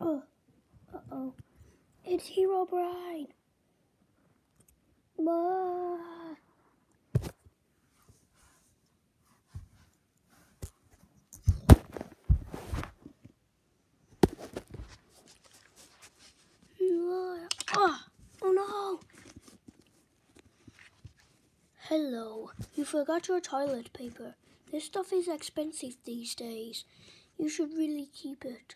Uh oh, It's Herobrine. Ah. Oh, Oh no! Hello, you forgot your toilet paper. This stuff is expensive these days. You should really keep it.